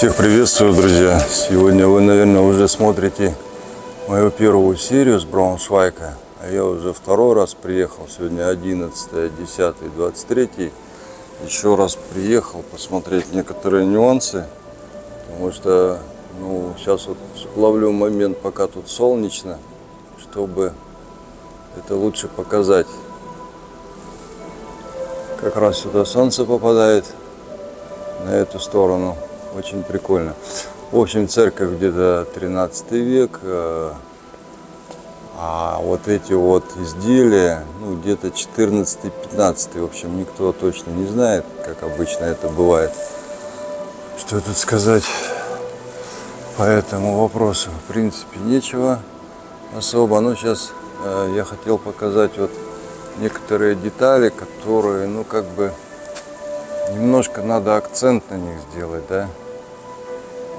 Всех приветствую, друзья! Сегодня вы, наверное, уже смотрите мою первую серию с Брауншвайка. А я уже второй раз приехал. Сегодня 11, 10, 23. Еще раз приехал посмотреть некоторые нюансы. Потому что ну, сейчас вот ловлю момент, пока тут солнечно, чтобы это лучше показать. Как раз сюда солнце попадает на эту сторону. Очень прикольно. В общем, церковь где-то 13 век. э, А вот эти вот изделия, ну, где-то 14-15. В общем, никто точно не знает, как обычно это бывает. Что тут сказать по этому вопросу? В принципе, нечего особо. Но сейчас э, я хотел показать вот некоторые детали, которые, ну, как бы немножко надо акцент на них сделать, да.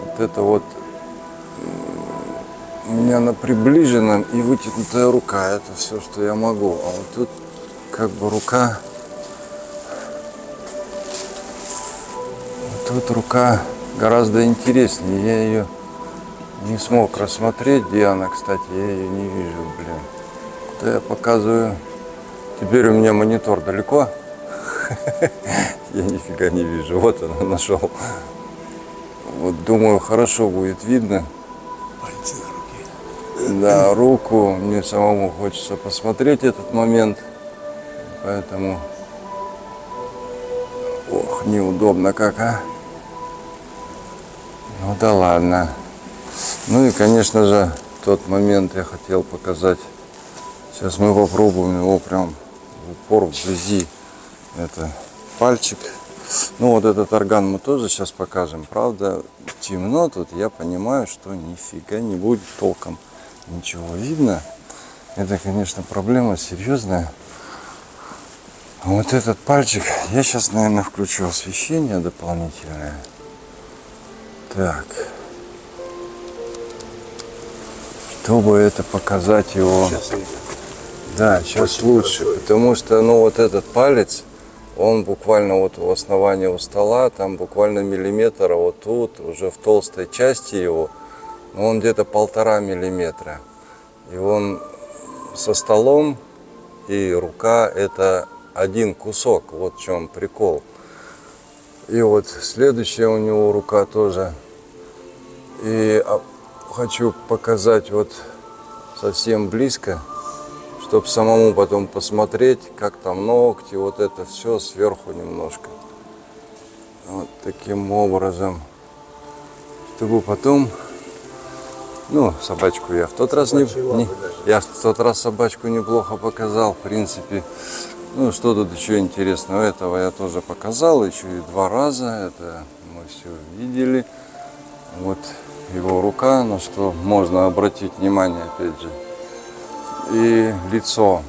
Вот это вот у меня на приближенном и вытянутая рука, это все, что я могу. А вот тут как бы рука, вот тут рука гораздо интереснее. Я ее не смог рассмотреть, где она, кстати, я ее не вижу, блин. Куда я показываю? Теперь у меня монитор далеко. Я нифига не вижу. Вот он нашел. Вот думаю, хорошо будет видно. Пальцы на руке. Да, руку. Мне самому хочется посмотреть этот момент. Поэтому... Ох, неудобно как, а. Ну да ладно. Ну и, конечно же, тот момент я хотел показать. Сейчас мы попробуем его прям в упор вблизи. Это пальчик. Ну вот этот орган мы тоже сейчас покажем. Правда, темно тут, я понимаю, что нифига не будет толком ничего видно. Это, конечно, проблема серьезная. Вот этот пальчик, я сейчас, наверное, включу освещение дополнительное. Так. Чтобы это показать его. Сейчас. Да, сейчас лучше, потому что, ну, вот этот палец, он буквально вот у основания у стола, там буквально миллиметр, а вот тут, уже в толстой части его, ну, он где-то полтора миллиметра. И он со столом и рука это один кусок, вот в чем прикол. И вот следующая у него рука тоже. И а, хочу показать вот совсем близко чтобы самому потом посмотреть, как там ногти, вот это все сверху немножко. Вот таким образом. Чтобы потом, ну, собачку я в тот раз не, не- я в тот раз собачку неплохо показал, в принципе. Ну, что тут еще интересного? Этого я тоже показал, еще и два раза. Это мы все видели. Вот его рука, на что можно обратить внимание, опять же и лицо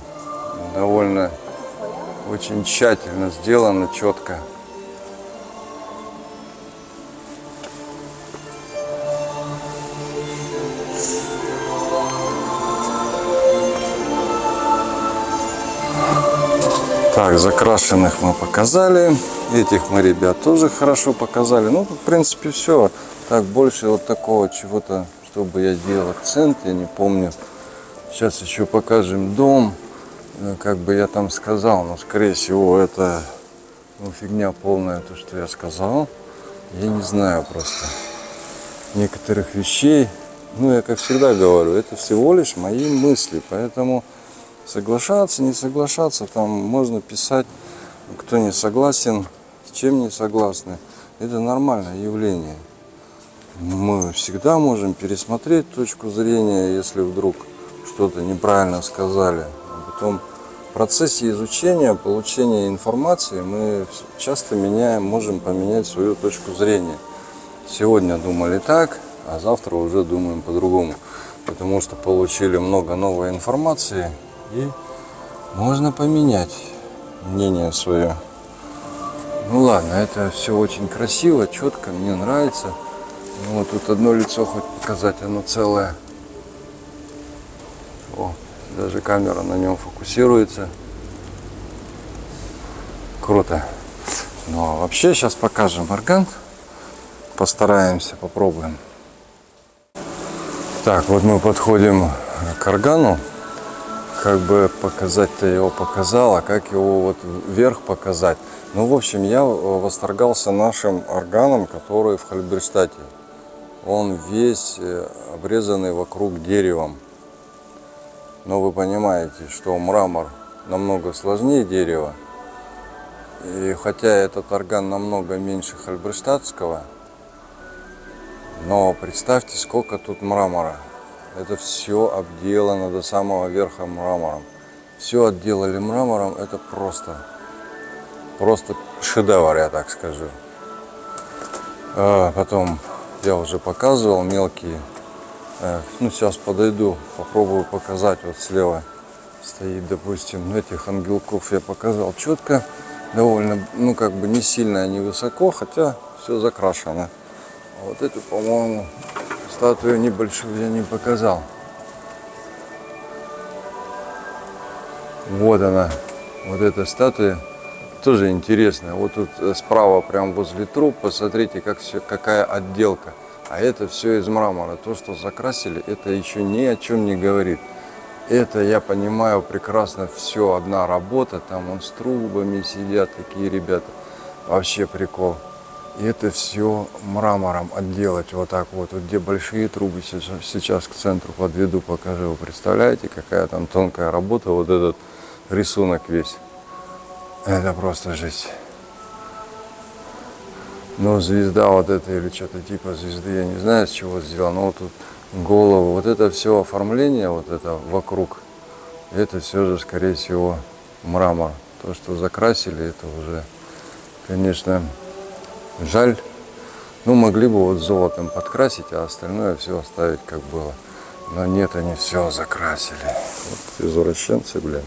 довольно очень тщательно сделано, четко. Так, закрашенных мы показали. Этих мы, ребят, тоже хорошо показали. Ну, в принципе, все. Так, больше вот такого чего-то, чтобы я сделал акцент, я не помню. Сейчас еще покажем дом. Э, Как бы я там сказал, но скорее всего это ну, фигня полная, то, что я сказал. Я не знаю просто некоторых вещей. Ну, я как всегда говорю, это всего лишь мои мысли. Поэтому соглашаться, не соглашаться, там можно писать, кто не согласен, с чем не согласны. Это нормальное явление. Мы всегда можем пересмотреть точку зрения, если вдруг что-то неправильно сказали. А потом в процессе изучения, получения информации мы часто меняем, можем поменять свою точку зрения. Сегодня думали так, а завтра уже думаем по-другому. Потому что получили много новой информации и можно поменять мнение свое. Ну ладно, это все очень красиво, четко, мне нравится. Ну, вот тут одно лицо хоть показать, оно целое. О, даже камера на нем фокусируется. Круто. Ну а вообще сейчас покажем орган. постараемся, попробуем. Так, вот мы подходим к органу. Как бы показать-то его показал, а как его вот вверх показать. Ну, в общем, я восторгался нашим органом, который в Хальберштате. Он весь э, обрезанный вокруг деревом. Но вы понимаете, что мрамор намного сложнее дерева. И хотя этот орган намного меньше хальберштадтского, но представьте, сколько тут мрамора. Это все обделано до самого верха мрамором. Все отделали мрамором, это просто, просто шедевр, я так скажу. А потом я уже показывал мелкие. Ну, сейчас подойду, попробую показать. Вот слева стоит, допустим, этих ангелков я показал четко. Довольно, ну, как бы не сильно, не высоко, хотя все закрашено. А вот эту, по-моему, статую небольшую я не показал. Вот она, вот эта статуя. Тоже интересная. Вот тут э, справа, прям возле труп, посмотрите, как все, какая отделка. А это все из мрамора. То, что закрасили, это еще ни о чем не говорит. Это, я понимаю, прекрасно все одна работа. Там он с трубами сидят, такие ребята. Вообще прикол. И это все мрамором отделать вот так вот. Вот где большие трубы сейчас, сейчас к центру подведу, покажу. Вы представляете, какая там тонкая работа, вот этот рисунок весь. Это просто жесть. Но звезда вот эта или что-то типа звезды, я не знаю, с чего сделано. Но вот тут голову, вот это все оформление, вот это вокруг, это все же, скорее всего, мрамор. То, что закрасили, это уже, конечно, Жаль. Ну, могли бы вот золотом подкрасить, а остальное все оставить как было. Но нет, они все закрасили. Вот извращенцы, блин.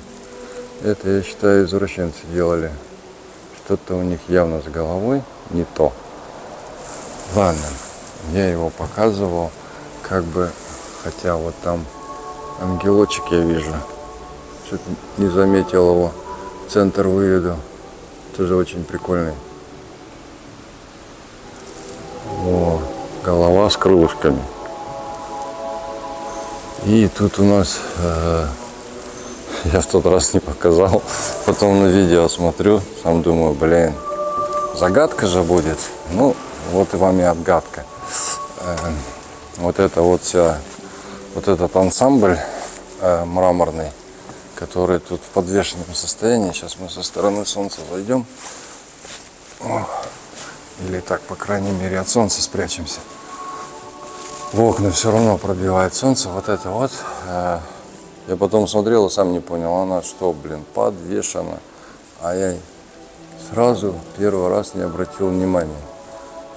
Это, я считаю, извращенцы делали. Что-то у них явно с головой не то. Ладно, я его показывал, как бы, хотя вот там ангелочек я вижу. Что-то не заметил его. Центр выведу. Тоже очень прикольный. О, голова с крылышками. И тут у нас, э, я в тот раз не показал, потом на видео смотрю, сам думаю, блин, загадка же будет. Ну, вот и вам и отгадка. Э, вот это вот вся, вот этот ансамбль э, мраморный, который тут в подвешенном состоянии. Сейчас мы со стороны солнца зайдем. Или так, по крайней мере, от солнца спрячемся. В окна все равно пробивает солнце. Вот это вот. Э, я потом смотрел и сам не понял, она что, блин, подвешена. А я сразу первый раз не обратил внимания.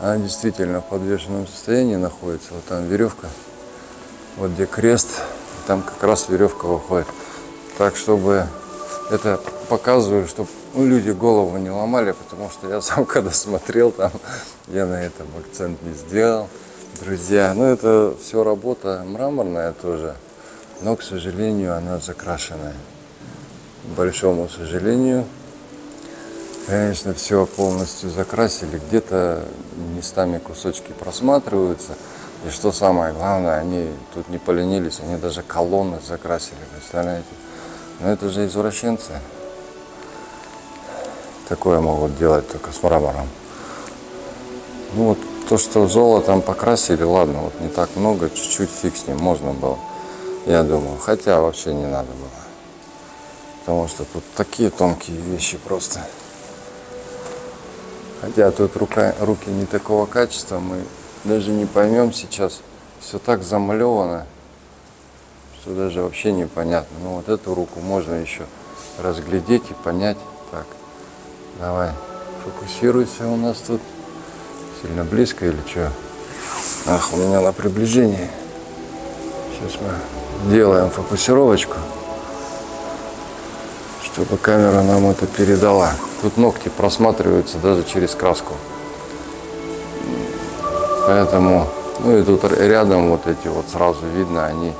Она действительно в подвешенном состоянии находится. Вот там веревка, вот где крест, там как раз веревка выходит. Так, чтобы это показываю, чтобы ну, люди голову не ломали, потому что я сам когда смотрел там, я на этом акцент не сделал. Друзья, ну это все работа мраморная тоже, но, к сожалению, она закрашенная. К большому сожалению, конечно, все полностью закрасили, где-то местами кусочки просматриваются. И что самое главное, они тут не поленились, они даже колонны закрасили, представляете? Но это же извращенцы. Такое могут делать только с мрамором. Ну вот то, что золотом покрасили, ладно, вот не так много, чуть-чуть фиг с ним можно было, я думаю. Хотя вообще не надо было. Потому что тут такие тонкие вещи просто. Хотя тут рука, руки не такого качества, мы даже не поймем сейчас. Все так замалевано, что даже вообще непонятно. Ну вот эту руку можно еще разглядеть и понять. Так, Давай, фокусируйся у нас тут. Сильно близко или что? Ах, у меня на приближении. Сейчас мы делаем фокусировочку, чтобы камера нам это передала. Тут ногти просматриваются даже через краску. Поэтому, ну и тут рядом вот эти вот сразу видно, они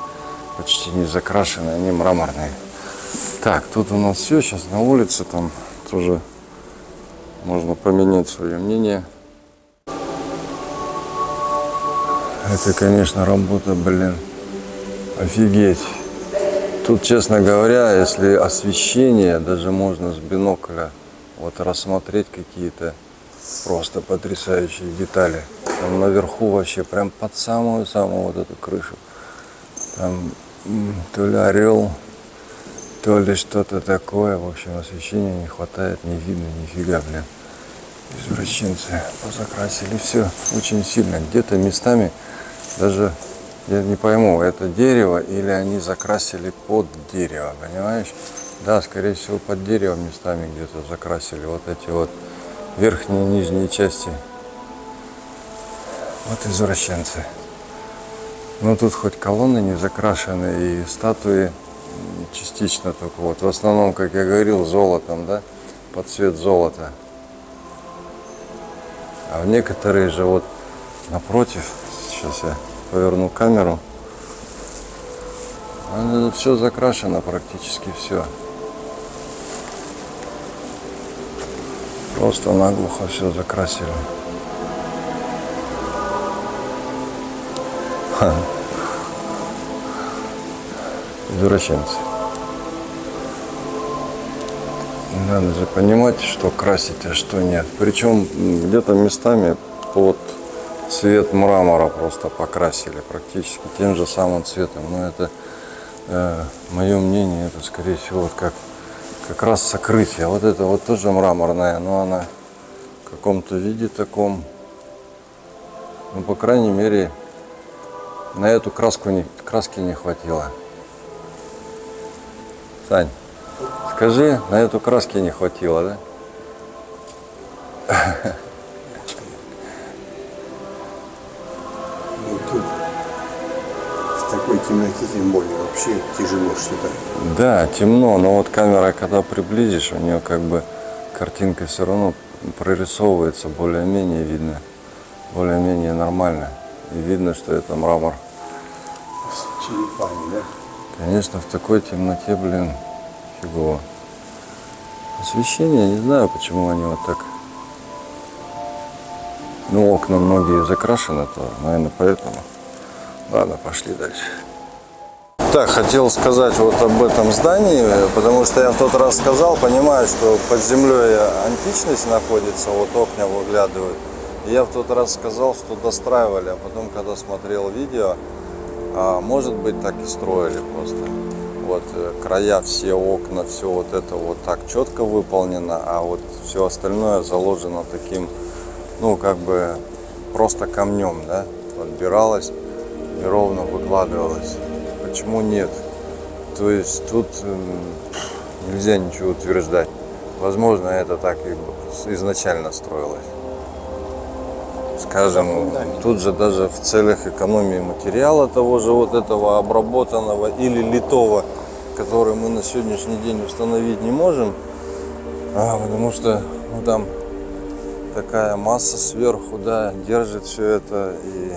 почти не закрашены, они мраморные. Так, тут у нас все, сейчас на улице там тоже можно поменять свое мнение. Это, конечно, работа, блин. Офигеть. Тут, честно говоря, если освещение, даже можно с бинокля вот рассмотреть какие-то просто потрясающие детали. Там наверху вообще прям под самую-самую вот эту крышу. Там то ли орел, то ли что-то такое. В общем, освещения не хватает, не видно нифига, блин. Извращенцы позакрасили все очень сильно. Где-то местами даже я не пойму, это дерево или они закрасили под дерево, понимаешь? Да, скорее всего, под дерево местами где-то закрасили вот эти вот верхние и нижние части. Вот извращенцы. Ну тут хоть колонны не закрашены и статуи частично только вот. В основном, как я говорил, золотом, да? Под цвет золота. А в некоторые же вот напротив, сейчас я поверну камеру, все закрашено практически все. Просто наглухо все закрасили. Ха. Извращенцы. Надо же понимать, что красить, а что нет. Причем где-то местами под цвет мрамора просто покрасили практически тем же самым цветом. Но это э, мое мнение, это скорее всего вот как, как раз сокрытие. Вот это вот тоже мраморная, но она в каком-то виде таком, ну по крайней мере на эту краску не, краски не хватило. Сань, скажи, на эту краски не хватило, да? более вообще тяжело что-то. Да, темно, но вот камера, когда приблизишь, у нее как бы картинка все равно прорисовывается, более-менее видно, более-менее нормально. И видно, что это мрамор. С черепами, да? Конечно, в такой темноте, блин, фигово. Освещение, не знаю, почему они вот так. Ну, окна многие закрашены, то, наверное, поэтому. Ладно, пошли дальше. Так, хотел сказать вот об этом здании, потому что я в тот раз сказал, понимаю, что под землей античность находится, вот окна выглядывают. И я в тот раз сказал, что достраивали, а потом, когда смотрел видео, а, может быть, так и строили просто. Вот э, края, все окна, все вот это вот так четко выполнено, а вот все остальное заложено таким, ну, как бы просто камнем, да, подбиралось и ровно выкладывалось. Почему нет? То есть тут м, нельзя ничего утверждать. Возможно, это так и изначально строилось. Скажем, тут же даже в целях экономии материала того же вот этого обработанного или литого, который мы на сегодняшний день установить не можем, а, потому что ну, там такая масса сверху, да, держит все это и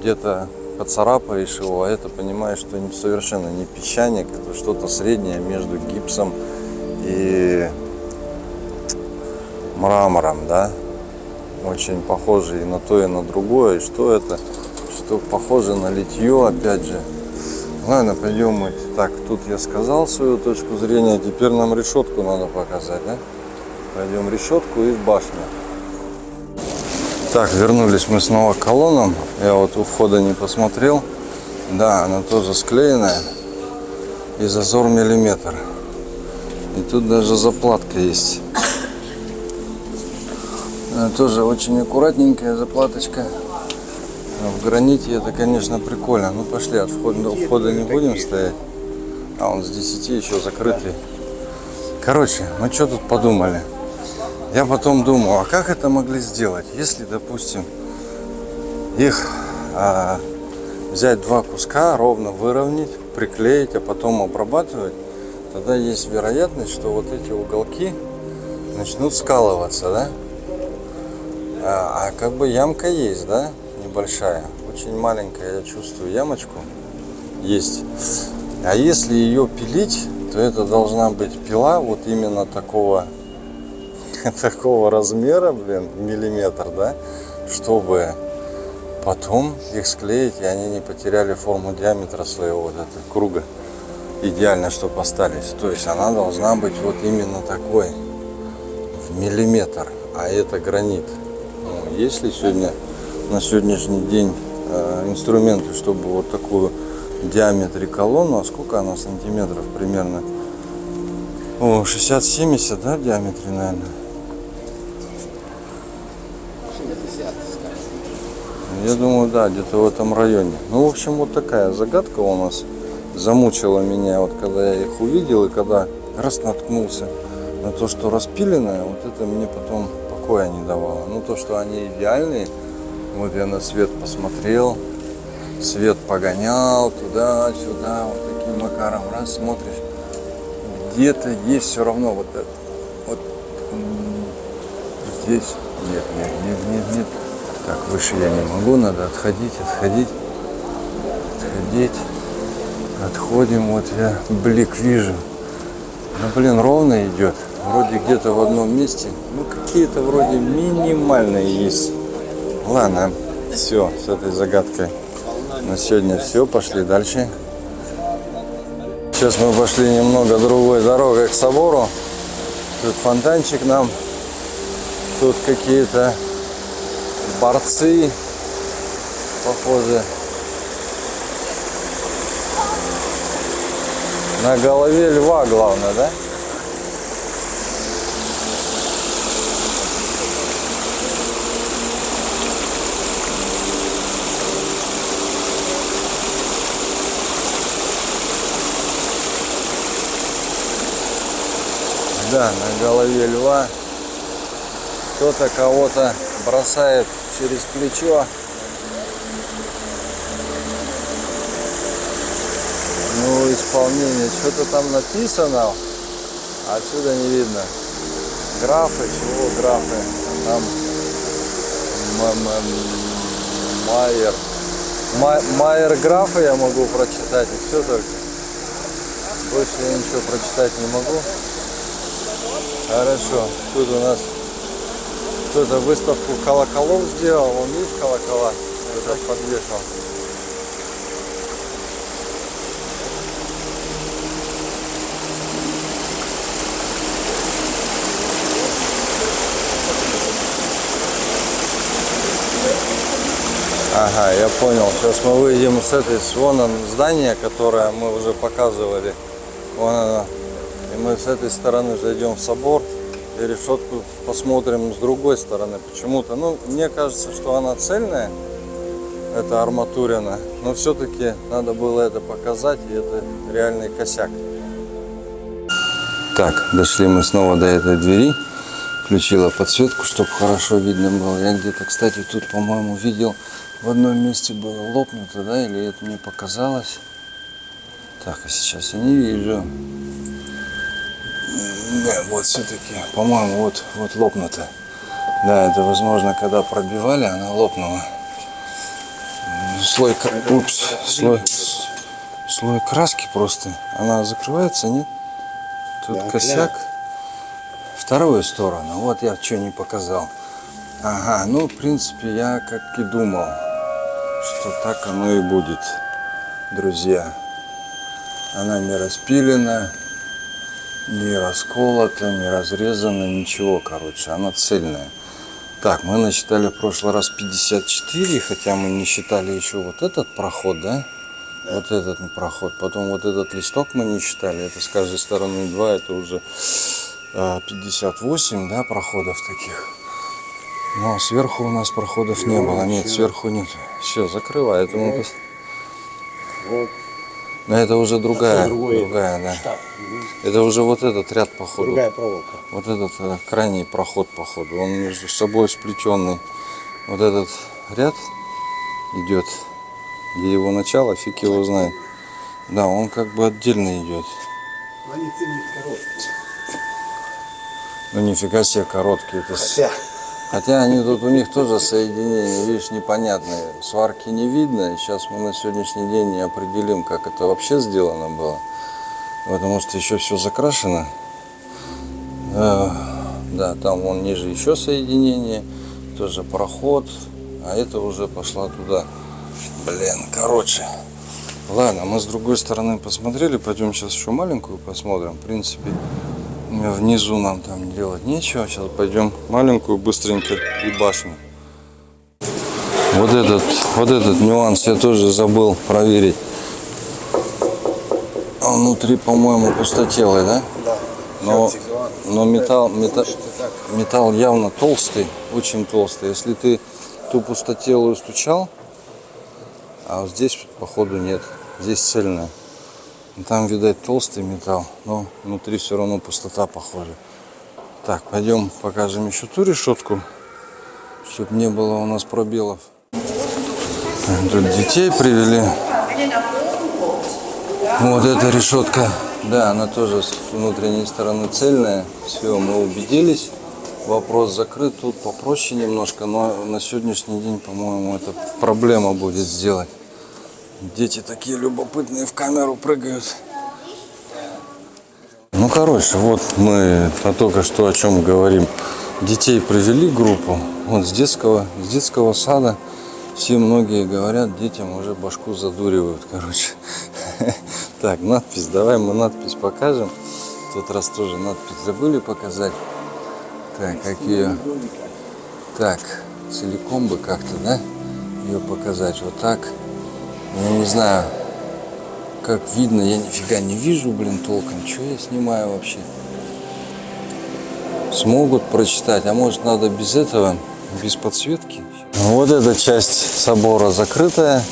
где-то поцарапаешь его, а это понимаешь, что совершенно не песчаник, это что-то среднее между гипсом и мрамором, да, очень похоже и на то, и на другое. И что это? Что похоже на литье, опять же. Ладно, пойдем мы. Так, тут я сказал свою точку зрения, теперь нам решетку надо показать, да? Пойдем решетку и в башню. Так, вернулись мы снова к колоннам. Я вот у входа не посмотрел. Да, она тоже склеенная. И зазор миллиметр. И тут даже заплатка есть. Э, Тоже очень аккуратненькая заплаточка. А В граните это, конечно, прикольно. Ну, пошли, от входа, до входа не будем стоять. А он с 10 еще закрытый. Короче, мы что тут подумали? Я потом думал, а как это могли сделать, если, допустим, их а, взять два куска, ровно выровнять, приклеить, а потом обрабатывать, тогда есть вероятность, что вот эти уголки начнут скалываться, да? А, а как бы ямка есть, да, небольшая, очень маленькая, я чувствую ямочку есть. А если ее пилить, то это должна быть пила вот именно такого, такого размера, блин, миллиметр, да, чтобы потом их склеить, и они не потеряли форму диаметра своего вот этого круга. Идеально, чтобы остались. То есть она должна быть вот именно такой, в миллиметр, а это гранит. Ну, если сегодня, на сегодняшний день э, инструменты, чтобы вот такую диаметре колонну, а сколько она сантиметров примерно? О, 60-70, да, в диаметре, наверное. 60, скажем. Я думаю, да, где-то в этом районе. Ну, в общем, вот такая загадка у нас замучила меня, вот когда я их увидел и когда раз наткнулся на то, что распиленное, вот это мне потом покоя не давало. Ну, то, что они идеальные, вот я на свет посмотрел, свет погонял туда-сюда, вот таким макаром, раз смотришь, где-то есть все равно вот это, вот здесь, нет, нет, нет, нет, нет, так, выше я не могу, надо отходить, отходить, отходить, отходим, вот я блик вижу, ну, блин, ровно идет, вроде где-то в одном месте, ну, какие-то вроде минимальные есть, ладно, все, с этой загадкой. На сегодня все, пошли дальше. Сейчас мы пошли немного другой дорогой к собору. Тут фонтанчик нам. Тут какие-то борцы, похоже. На голове льва главное, да? Да, на голове льва. Кто-то кого-то бросает через плечо. Ну, исполнение, что-то там написано, а отсюда не видно. Графы, чего графы? Там Майер. Ма- Майер графа я могу прочитать, и все только. Больше я ничего прочитать не могу. Хорошо. Тут у нас кто-то выставку колоколов сделал. Он есть колокола? Кто-то подвешал. Ага, я понял. Сейчас мы выйдем с этой с вон он здание, которое мы уже показывали. Вон оно. И мы с этой стороны зайдем в собор решетку посмотрим с другой стороны. Почему-то, ну, мне кажется, что она цельная, это арматурина, но все-таки надо было это показать, и это реальный косяк. Так, дошли мы снова до этой двери. Включила подсветку, чтобы хорошо видно было. Я где-то, кстати, тут, по-моему, видел, в одном месте было лопнуто, да, или это мне показалось. Так, а сейчас я не вижу. Да, вот все-таки, по-моему, вот, вот лопнуто. Да, это возможно, когда пробивали, она лопнула. Слой, упс, слой, слой краски просто. Она закрывается, нет? Тут Да, косяк. Вторую сторону. Вот я что не показал. Ага, ну, в принципе, я как и думал, что так оно и будет, друзья. Она не распилена, не расколота, не разрезана, ничего, короче, она цельная. Так, мы насчитали в прошлый раз 54, хотя мы не считали еще вот этот проход, да? Вот этот проход. Потом вот этот листок мы не считали. Это с каждой стороны 2, это уже э, 58, да, проходов таких. Но сверху у нас проходов не было. Нет, сверху нет. Все, закрывай. Это мы Вот. Но это уже другая, другой другая, да. штаб. Мгм. Это уже вот этот ряд походу. Другая проволока. Вот этот э, крайний проход, походу, он между собой сплетенный. Вот этот ряд идет, где его начало, фиг его знает. Да, он как бы отдельно идет. Но они короткие. Ну нифига себе короткие. Это Хотя, Хотя они тут у них тоже соединения, видишь, непонятные. Сварки не видно. Сейчас мы на сегодняшний день не определим, как это вообще сделано было. Потому что еще все закрашено. Э, Да, там вон ниже еще соединение, тоже проход. а это уже пошла туда. Блин, короче. Ладно, мы с другой стороны посмотрели, пойдем сейчас еще маленькую посмотрим. В принципе, внизу нам там делать нечего. Сейчас пойдем маленькую быстренько и башню. Вот этот, вот этот нюанс я тоже забыл проверить. Он внутри, по-моему, пустотелый, да? Да. Но, но металл, металл, металл явно толстый, очень толстый. Если ты ту пустотелую стучал, а вот здесь, походу, нет. Здесь цельная. И Там, видать, толстый металл, но внутри все равно пустота, похоже. Так, пойдем покажем еще ту решетку, чтобы не было у нас пробелов. Тут детей привели. Вот эта решетка, да, она тоже с внутренней стороны цельная. Все, мы убедились. Вопрос закрыт. Тут попроще немножко, но на сегодняшний день, по-моему, это проблема будет сделать. Дети такие любопытные в камеру прыгают. Ну, короче, вот мы а только что о чем говорим. Детей привели группу, вот с детского, с детского сада. Все многие говорят, детям уже башку задуривают, короче. Так, надпись, давай мы надпись покажем. В тот раз тоже надпись забыли показать. Так, как ее... Так, целиком бы как-то, да? Ее показать вот так. Я не знаю, как видно, я нифига не вижу, блин, толком. Что я снимаю вообще? Смогут прочитать, а может надо без этого, без подсветки? Вот эта часть собора закрытая.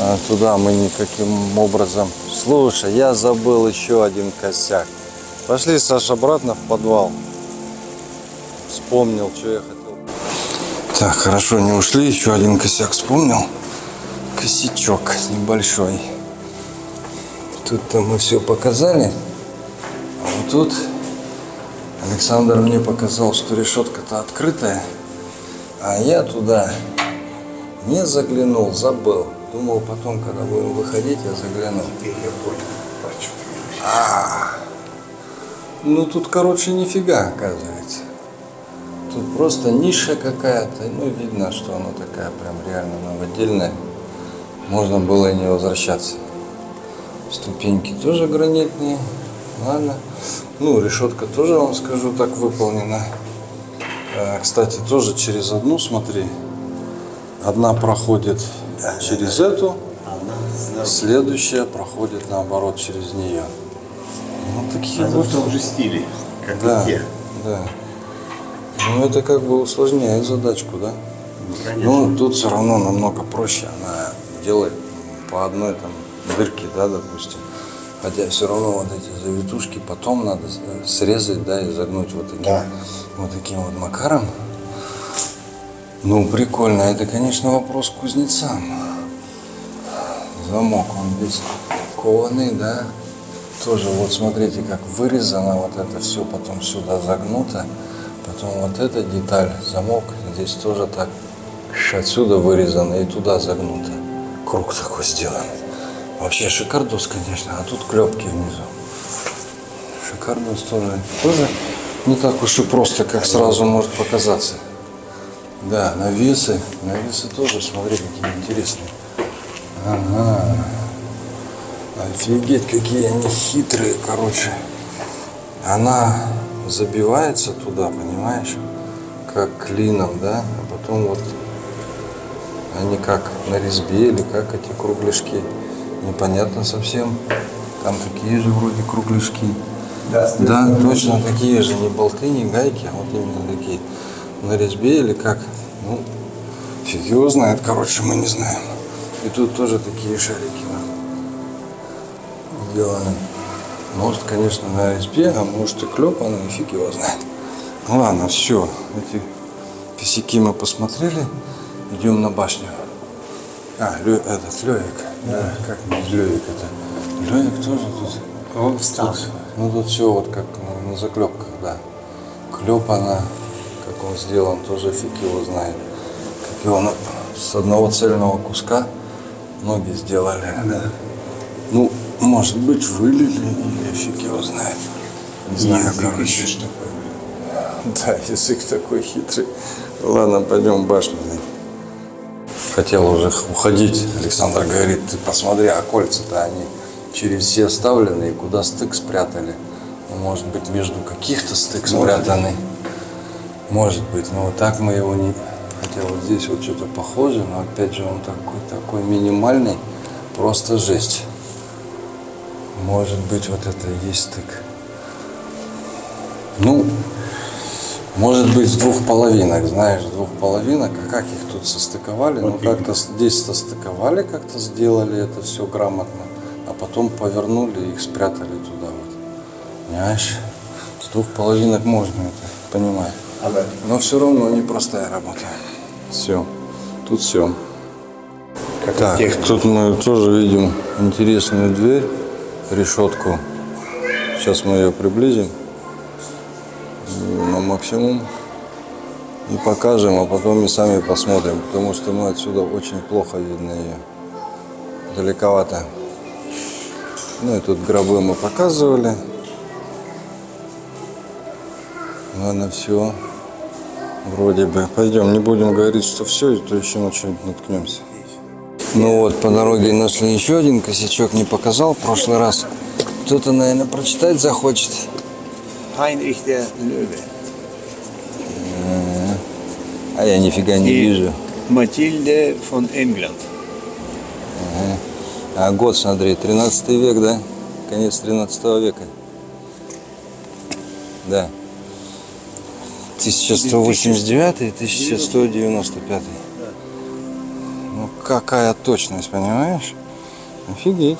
А Туда мы никаким образом. Слушай, я забыл еще один косяк. Пошли, Саша, обратно в подвал. Вспомнил, что я хотел. Так, хорошо, не ушли. Еще один косяк вспомнил. Косячок небольшой. Тут-то мы все показали. А вот тут Александр мне показал, что решетка-то открытая. А я туда не заглянул, забыл. Думал потом, когда будем выходить, я загляну. Теперь я понял. Почему? Ну тут, короче, нифига, оказывается. Тут просто ниша какая-то. Ну, видно, что она такая прям реально новодельная. Можно было и не возвращаться. Ступеньки тоже гранитные. Ладно. Ну, решетка тоже, вам скажу, так выполнена. А, Кстати, тоже через одну, смотри. Одна проходит через эту, Она следующая проходит наоборот через нее. Вот такие в вот. том же стиле, как Да, и те. да. Ну, это как бы усложняет задачку, да? Ну, конечно. Ну, тут все равно намного проще. Она делает по одной там дырке, да, допустим. Хотя все равно вот эти завитушки потом надо с- срезать, да, и загнуть вот таким, Да. вот таким вот макаром. Ну, прикольно. Это, конечно, вопрос к кузнецам. Замок, он весь кованый, да. Тоже вот смотрите, как вырезано вот это все, потом сюда загнуто. Потом вот эта деталь, замок, здесь тоже так отсюда вырезано и туда загнуто. Круг такой сделан. Вообще шикардос, конечно, а тут клепки внизу. Шикардос тоже, тоже не так уж и просто, как сразу может показаться. Да, навесы, навесы тоже, смотри, какие интересные. Ага. Офигеть, какие они хитрые, короче. Она забивается туда, понимаешь, как клином, да, а потом вот они как на резьбе или как эти кругляшки. Непонятно совсем. Там такие же вроде кругляшки. Да, Да, точно такие же, не болты, не гайки, а вот именно такие. На резьбе или как? Ну, фиг его знает, короче, мы не знаем. И тут тоже такие шарики сделаны. Может, конечно, на резьбе, а может и клепано, и фиг его знает. Ну ладно, все. Эти косяки мы посмотрели. Идем на башню. А, Лё, этот Лёвик. Да, как не Лёвик это? Лёвик тоже тут. Он встал. Тут, ну тут все вот как на заклепках, да. Клепано, как он сделан, тоже фиг его знает. Как его на- с одного цельного куска ноги сделали. Да. Ну, может быть, вылили или фиг его знает. Не знаю, Язык короче. такой. Да, язык такой хитрый. Ладно, пойдем башню. Хотел уже уходить. Александр говорит, ты посмотри, а кольца-то они через все оставлены, и куда стык спрятали. Ну, может быть, между каких-то стык спрятанный. Может быть, но вот так мы его не... Хотя вот здесь вот что-то похоже, но опять же он такой, такой минимальный, просто жесть. Может быть, вот это и есть стык. Ну, может быть, с двух половинок, знаешь, двух половинок, а как их тут состыковали? Ну, как-то здесь состыковали, как-то сделали это все грамотно, а потом повернули и их спрятали туда вот. Понимаешь? С двух половинок можно это понимать. Но все равно непростая работа. Все. Тут все. как Так, техника. тут мы тоже видим интересную дверь, решетку. Сейчас мы ее приблизим максимум и покажем, а потом и сами посмотрим, потому что мы отсюда очень плохо видно ее. Далековато. Ну и тут гробы мы показывали. Ладно, все. Вроде бы. Пойдем, не будем говорить, что все, то еще на что-нибудь наткнемся. Ну вот, по дороге нашли еще один косячок, не показал в прошлый раз. Кто-то, наверное, прочитать захочет. Heinrich der Löwe. А я нифига не И- вижу. Матильде von England. А год, смотри, 13 век, да? Конец 13 века. Да. 1189 и 1195. Ну какая точность, понимаешь? Офигеть.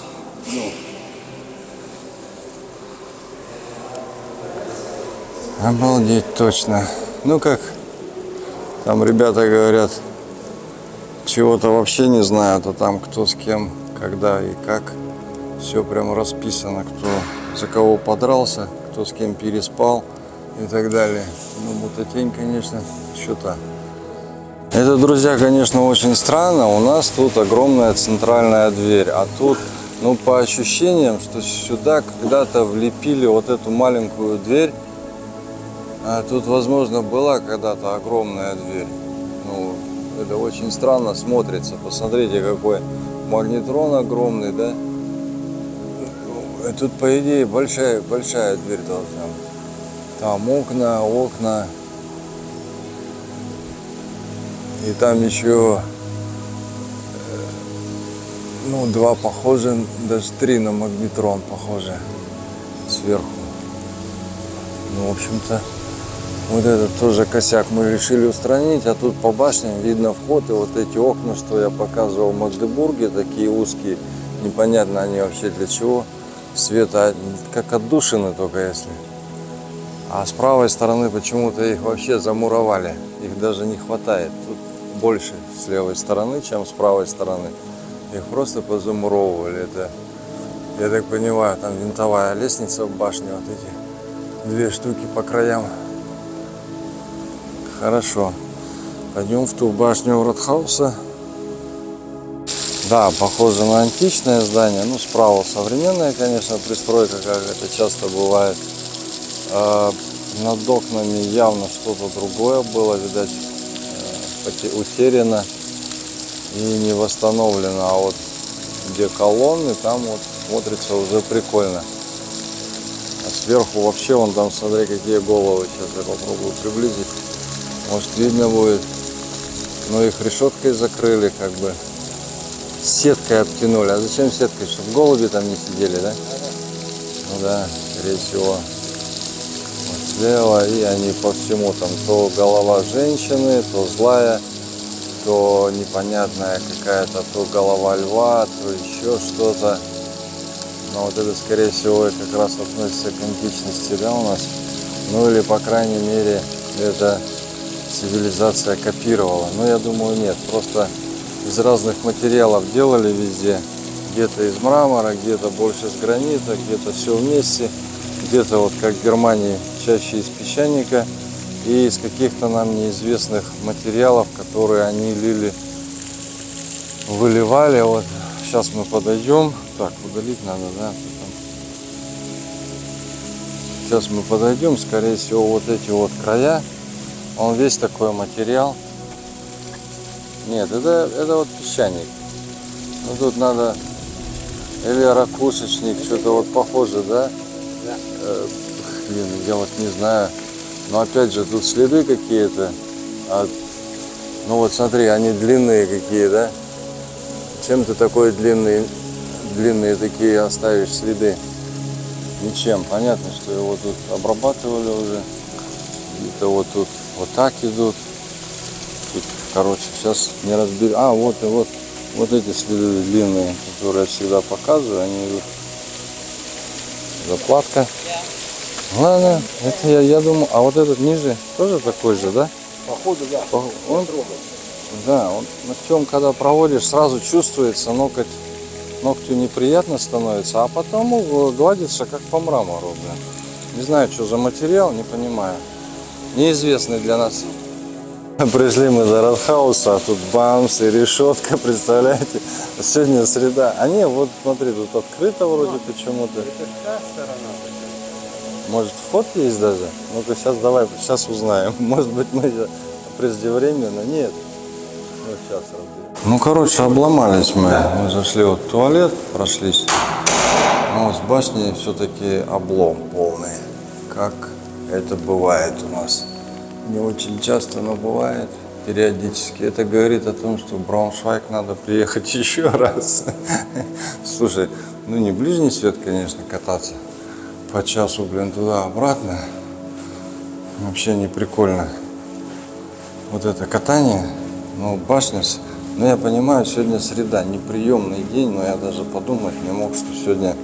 Обалдеть точно. Ну как, там ребята говорят, чего-то вообще не знают, а там кто с кем, когда и как. Все прям расписано, кто за кого подрался, кто с кем переспал и так далее. Ну, Бутатень, конечно, что-то. Это, друзья, конечно, очень странно. У нас тут огромная центральная дверь, а тут, ну, по ощущениям, что сюда когда-то влепили вот эту маленькую дверь. А тут, возможно, была когда-то огромная дверь. Ну, это очень странно смотрится. Посмотрите, какой магнетрон огромный, да? И тут, по идее, большая, большая дверь должна быть. Там окна, окна. И там еще, э, ну, два похожи, даже три на магнетрон похожи сверху. Ну, в общем-то, вот этот тоже косяк мы решили устранить, а тут по башням видно вход и вот эти окна, что я показывал в Магдебурге, такие узкие, непонятно они вообще для чего. Света как отдушины только если. А с правой стороны почему-то их вообще замуровали, их даже не хватает. Тут больше с левой стороны, чем с правой стороны. Их просто позамуровывали. Это, я так понимаю, там винтовая лестница в башне, вот эти две штуки по краям. Хорошо. Пойдем в ту башню Ротхауса. Да, похоже на античное здание. Ну, справа современная, конечно, пристройка, как это часто бывает. А над окнами явно что-то другое было, видать, э, утеряно и не восстановлено. А вот где колонны, там вот смотрится уже прикольно. А сверху вообще, вон там, смотри, какие головы. Сейчас я попробую приблизить. Может, видно будет. Но их решеткой закрыли, как бы. Сеткой обтянули. А зачем сеткой? Чтобы голуби там не сидели, да? Ну да, скорее всего. Вот слева, и они по всему там то голова женщины, то злая, то непонятная какая-то, то голова льва, то еще что-то. Но вот это, скорее всего, как раз относится к античности, да, у нас? Ну или, по крайней мере, это цивилизация копировала. Но я думаю, нет. Просто из разных материалов делали везде. Где-то из мрамора, где-то больше с гранита, где-то все вместе. Где-то, вот как в Германии, чаще из песчаника и из каких-то нам неизвестных материалов, которые они лили, выливали. Вот сейчас мы подойдем. Так, удалить надо, да? Сейчас мы подойдем, скорее всего, вот эти вот края, он весь такой материал. Нет, это, это вот песчаник. Ну тут надо или ракушечник, что-то вот похоже, да? Э, блин, я вот не знаю. Но опять же, тут следы какие-то. от- ну вот смотри, они длинные какие, да? Чем ты такой длинный, длинные такие оставишь следы? Ничем. Понятно, что его тут обрабатывали уже. Где-то вот тут вот так идут. Тут, короче, сейчас не разберу. А, вот и вот. Вот эти следы длинные, которые я всегда показываю, они идут. Заплатка. Ладно, это я, я думаю, а вот этот ниже тоже такой же, да? Походу, да. По- Он, да, он ногтем, когда проводишь, сразу чувствуется, ноготь, ногтю неприятно становится, а потом э, гладится, как по мрамору, да. Не знаю, что за материал, не понимаю. Неизвестный для нас. Пришли мы до Радхауса, а тут бамс и решетка, представляете? Сегодня среда. А не, вот смотри, тут открыто вроде почему-то. Та сторона. Может вход есть даже? Ну-ка сейчас давай, сейчас узнаем. Может быть мы преждевременно? Нет. Ну сейчас разберем. Ну короче, обломались мы. Мы зашли вот в туалет, прошлись. Но с башни все-таки облом полный. Как это бывает у нас. Не очень часто, но бывает периодически. Это говорит о том, что в Брауншвайг надо приехать еще раз. Слушай, ну не ближний свет, конечно, кататься по часу, блин, туда-обратно. Вообще не прикольно. Вот это катание, ну, башня, ну, я понимаю, сегодня среда, неприемный день, но я даже подумать не мог, что сегодня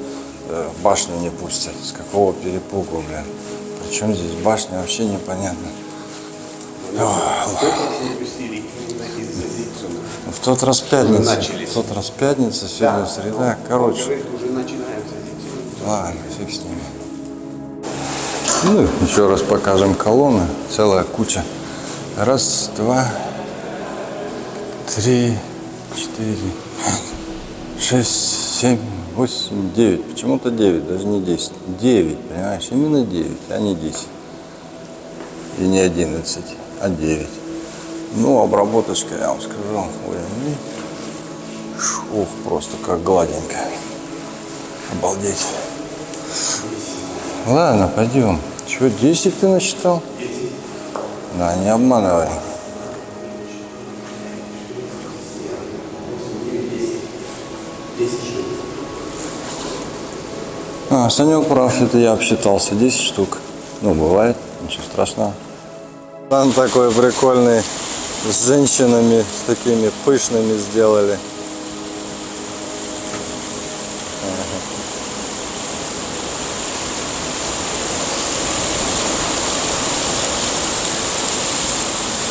э, башню не пустят. С какого перепугу, блин. Причем здесь башня, вообще непонятно. В тот раз пятница, в тот раз пятница, сегодня среда, короче. Уже. Ладно, фиг с ними. Ну, еще раз покажем колонны. Целая куча. Раз, два, три, четыре, шесть, семь, восемь, девять. Почему-то девять, даже не десять. Девять, понимаешь? Именно девять, а не десять. И не одиннадцать, а девять. Ну, обработочка, я вам скажу. Ой, ну, ух, просто как гладенько. Обалдеть. Ладно, пойдем. Чего, 10 ты насчитал? Да, не обманывай. А, Санек прав, это я обсчитался. 10 штук. Ну, бывает, ничего страшного. Там такой прикольный с женщинами, с такими пышными сделали.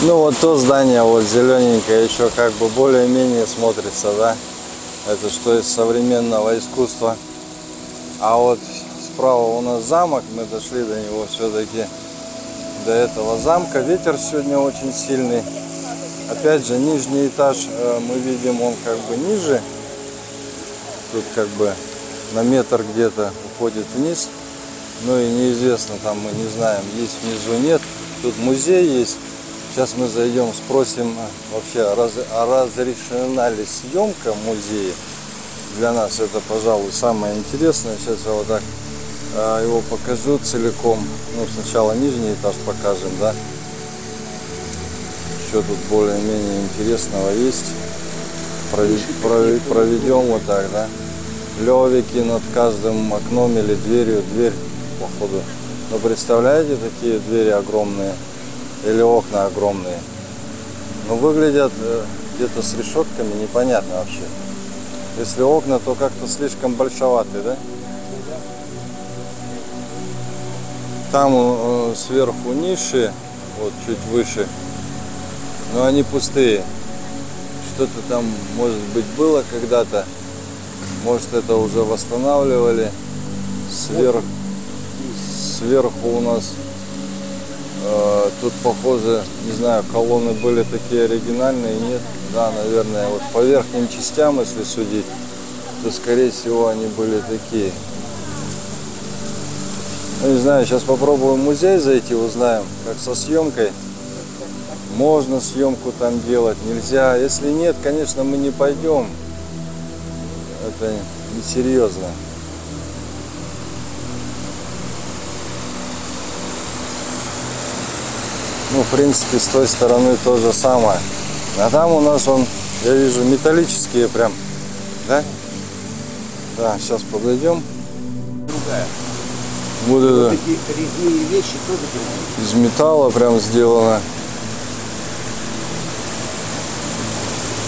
Ну вот то здание вот зелененькое еще как бы более-менее смотрится, да? Это что из современного искусства. А вот справа у нас замок, мы дошли до него все-таки, до этого замка. Ветер сегодня очень сильный. Опять же, нижний этаж э, мы видим, он как бы ниже. Тут как бы на метр где-то уходит вниз. Ну и неизвестно, там мы не знаем, есть внизу, нет. Тут музей есть. Сейчас мы зайдем, спросим э, вообще, раз- а разрешена ли съемка в музее. Для нас это, пожалуй, самое интересное. Сейчас я вот так э, его покажу целиком. Ну, сначала нижний этаж покажем, да. Что тут более-менее интересного есть. Прове- прове- проведем вот так, да. Левики над каждым окном или дверью. Дверь, походу. Но представляете, такие двери огромные или окна огромные. Но выглядят э, где-то с решетками непонятно вообще. Если окна, то как-то слишком большоватые, да? Там э, сверху ниши, вот чуть выше, но они пустые. Что-то там, может быть, было когда-то. Может, это уже восстанавливали. Сверх, сверху у нас Э, Тут, похоже, не знаю, колонны были такие оригинальные, нет. Да, наверное, вот по верхним частям, если судить, то, скорее всего, они были такие. Ну, не знаю, сейчас попробуем в музей зайти, узнаем, как со съемкой. можно съемку там делать, нельзя. Если нет, конечно, мы не пойдем. Это несерьезно. Ну, в принципе, с той стороны то же самое. А там у нас он, я вижу, металлические прям. Да? Да, сейчас подойдем. Другая. Вот Вот это резные вещи тоже из металла прям сделано.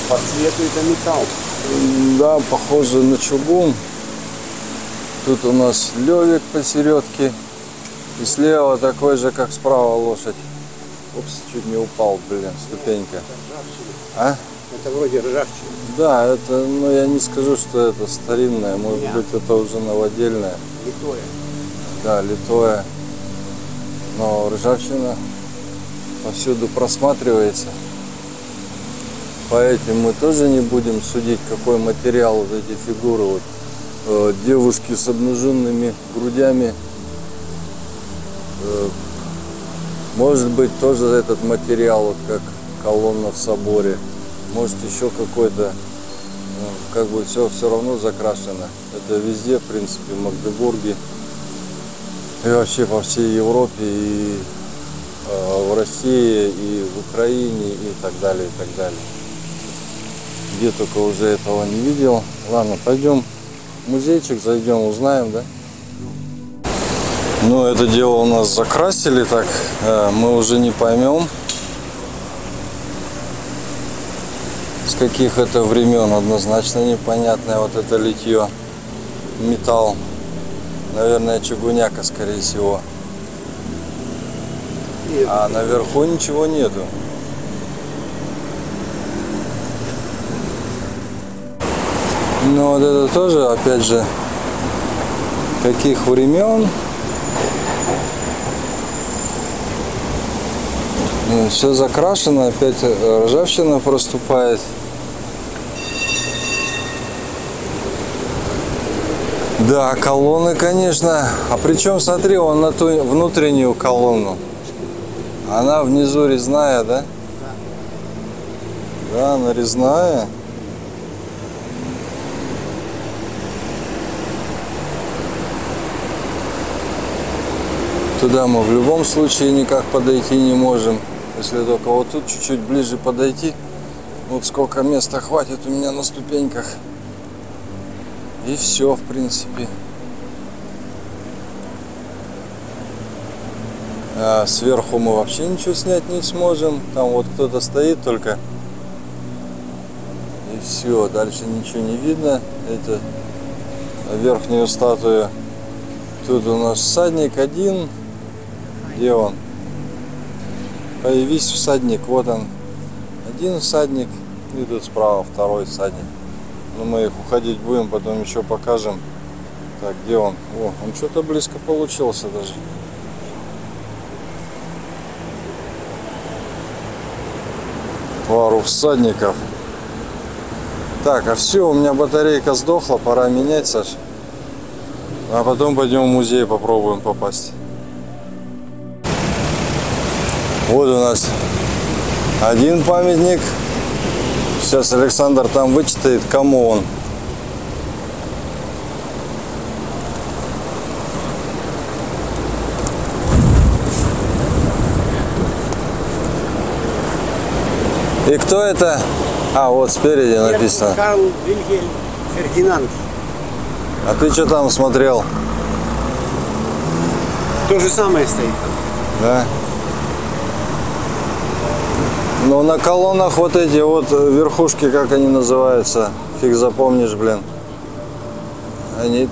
По цвету это металл. Да, похоже на чугун. Тут у нас левик посередке. И слева такой же, как справа лошадь. Упс, чуть не упал, блин, ступенька. А? Это вроде ржавчина. Да, это, ну я не скажу, что это старинное, может Нет. быть это уже новодельное. Литое. Да, литое. Но ржавчина повсюду просматривается. По этим мы тоже не будем судить, какой материал вот эти фигуры. Вот, э, девушки с обнаженными грудями. Э, может быть тоже этот материал, вот как колонна в соборе. Может еще какой-то, ну, как бы все все равно закрашено. Это везде, в принципе, в Магдебурге и вообще по всей Европе, и э, в России, и в Украине, и так далее, и так далее. Где только уже этого не видел. Ладно, пойдем в музейчик, зайдем, узнаем, да? Ну, это дело у нас закрасили так, э, мы уже не поймем, с каких это времен, однозначно непонятное вот это литье, металл. Наверное, чугуняка, скорее всего. А наверху ничего нету. Ну вот это тоже, опять же, каких времен. Все закрашено, опять э, ржавчина проступает. Да, колонны, конечно. А причем, смотри, он на ту внутреннюю колонну. Она внизу резная, да? Да, она резная. Туда мы в любом случае никак подойти не можем. Если только вот тут чуть-чуть ближе подойти. Вот сколько места хватит у меня на ступеньках. И все, в принципе. А сверху мы вообще ничего снять не сможем. Там вот кто-то стоит только. И все, дальше ничего не видно. Это верхнюю статую. Тут у нас всадник один. Где он? Появись всадник. Вот он. Один всадник. И тут справа второй всадник. Но мы их уходить будем, потом еще покажем. Так, где он? О, он что-то близко получился даже. Пару всадников. Так, а все, у меня батарейка сдохла, пора менять, Саш. А потом пойдем в музей, попробуем попасть. Вот у нас один памятник. Сейчас Александр там вычитает, кому он. И кто это? А, вот спереди написано. Карл Вильгельм Фердинанд. А ты что там смотрел? То же самое стоит. Да. Ну, на колоннах вот эти вот верхушки, как они называются, фиг запомнишь, блин. Они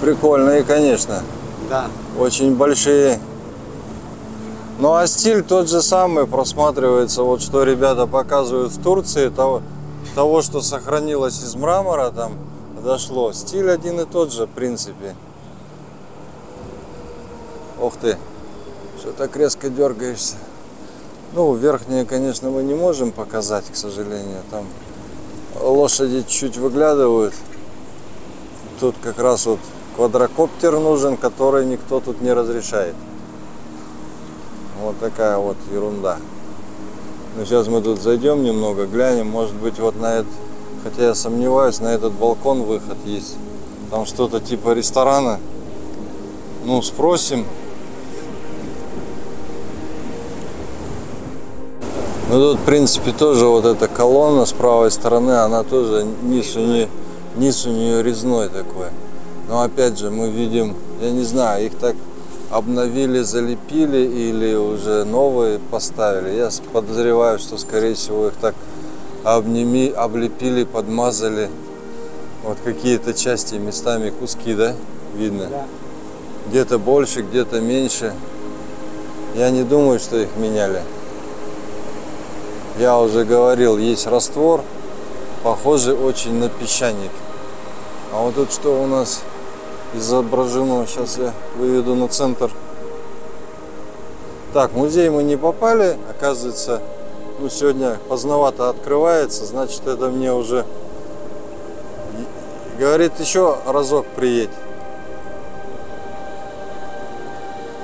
прикольные, конечно. Да. Очень большие. Ну, а стиль тот же самый просматривается. Вот что ребята показывают в Турции, того, того что сохранилось из мрамора там дошло. Стиль один и тот же, в принципе. Ух ты, что так резко дергаешься. Ну, верхние, конечно, мы не можем показать, к сожалению. Там лошади чуть выглядывают. Тут как раз вот квадрокоптер нужен, который никто тут не разрешает. Вот такая вот ерунда. Ну, сейчас мы тут зайдем немного, глянем, может быть, вот на этот, хотя я сомневаюсь, на этот балкон выход есть. Там что-то типа ресторана. Ну, спросим. Ну, тут, в принципе, тоже вот эта колонна с правой стороны, она тоже низ у нее, низ у нее резной такой. Но опять же, мы видим, я не знаю, их так обновили, залепили или уже новые поставили. Я подозреваю, что, скорее всего, их так обними, облепили, подмазали. Вот какие-то части местами куски, да, видно? Где-то больше, где-то меньше. Я не думаю, что их меняли. Я уже говорил, есть раствор, похожий очень на песчаник. А вот тут что у нас изображено, сейчас я выведу на центр. Так, в музей мы не попали, оказывается, ну сегодня поздновато открывается, значит это мне уже говорит еще разок приедь.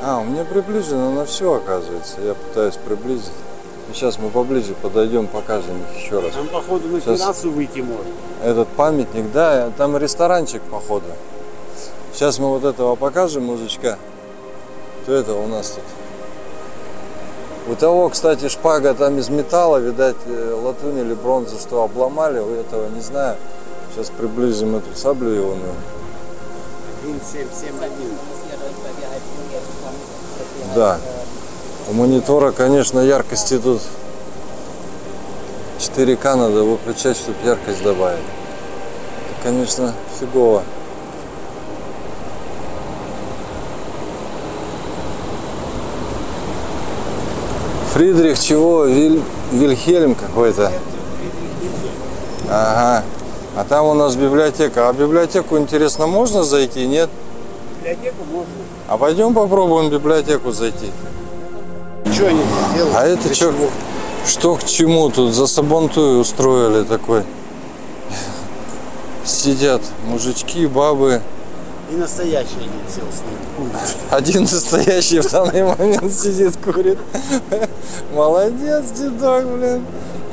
А, у меня приближено на все оказывается, я пытаюсь приблизить. Сейчас мы поближе подойдем, покажем их еще раз. Там, походу, на Сейчас. террасу выйти можно. Этот памятник, да, там ресторанчик походу. Сейчас мы вот этого покажем, мужичка. То это у нас тут. У того, кстати, шпага там из металла, видать, э, латунь или бронза, что обломали, у этого не знаю. Сейчас приблизим эту саблю ионную. 1771. Да. У монитора, конечно, яркости тут 4К надо выключать, чтобы яркость добавить. Это, конечно, фигово. Фридрих чего? Виль... Вильхельм какой-то. Ага. А там у нас библиотека. А в библиотеку, интересно, можно зайти? Нет? Библиотеку можно. А пойдем попробуем в библиотеку зайти. Что они здесь делают? А это что, что к чему тут за сабантуй устроили такой? Сидят мужички, бабы. И настоящий один сел с ним. Один настоящий в данный момент сидит, курит. Молодец, дедок, блин.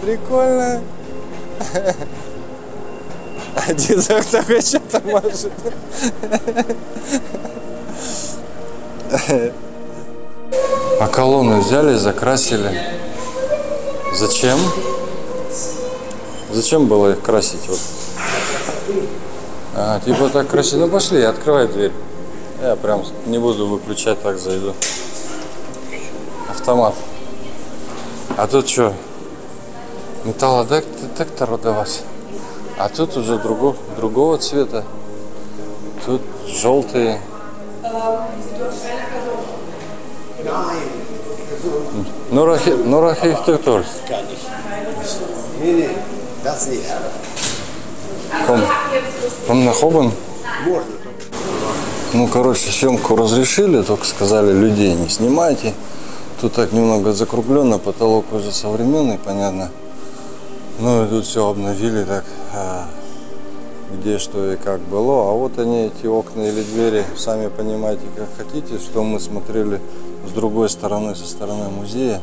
Прикольно. А дедок такой что-то машет. А колонны взяли, закрасили. Зачем? Зачем было их красить? Вот? А, типа так красиво. Ну пошли, открывай дверь. Я прям не буду выключать, так зайду. Автомат. А тут что? Металлодетектор до вас. А тут уже другого, другого цвета. Тут желтые. Ну, архи... ну архитектур. Не, не, das nicht. Ком, ком нахобан? Можно. Ну, короче, съемку разрешили, только сказали, людей не снимайте. Тут так немного закругленно, потолок уже современный, понятно. Ну и тут все обновили так, а, где что и как было. А вот они, эти окна или двери, сами понимаете, как хотите, что мы смотрели с другой стороны, со стороны музея.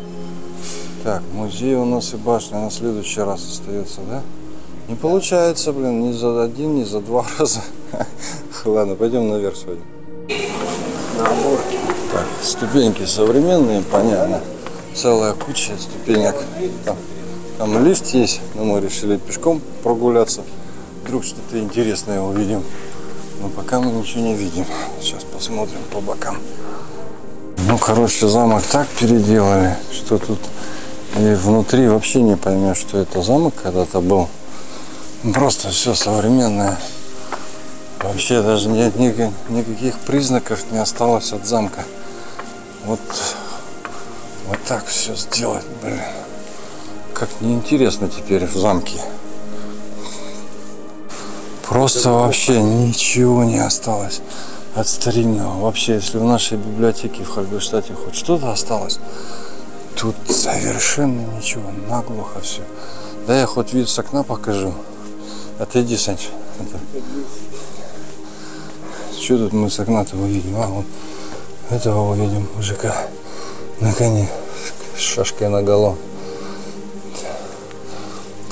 Так, музей у нас и башня на следующий раз остается, да? Не получается, блин, ни за один, ни за два раза. Ладно, пойдем наверх сегодня. Так, ступеньки современные, понятно. Целая куча ступенек. Там, там лифт есть, но мы решили пешком прогуляться. Вдруг что-то интересное увидим. Но пока мы ничего не видим. Сейчас посмотрим по бокам. Ну, короче, замок так переделали, что тут и внутри вообще не поймешь, что это замок когда-то был. Просто все современное. Вообще даже нет ни- никаких признаков не осталось от замка. Вот, вот так все сделать, блин. Как неинтересно теперь в замке. Просто вообще ничего не осталось от старинного. Вообще, если в нашей библиотеке в Хальберштате хоть что-то осталось, тут совершенно ничего, наглухо все. Да я хоть вид с окна покажу. Отойди, Санч. Что тут мы с окна-то увидим? А, вот этого увидим мужика на коне с шашкой наголо.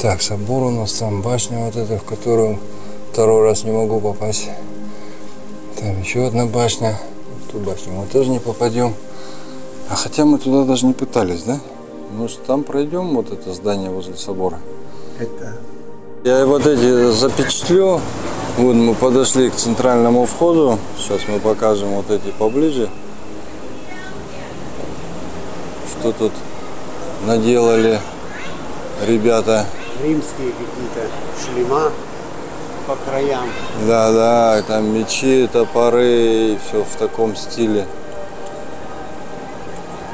Так, собор у нас там, башня вот эта, в которую второй раз не могу попасть. Там еще одна башня. В ту башню мы тоже не попадем. А хотя мы туда даже не пытались, да? Может там пройдем вот это здание возле собора? Это Я вот эти запечатлю. Вот мы подошли к центральному входу. Сейчас мы покажем вот эти поближе. Что тут наделали ребята. римские какие-то шлема по краям. Да, да, там мечи, топоры, и все в таком стиле.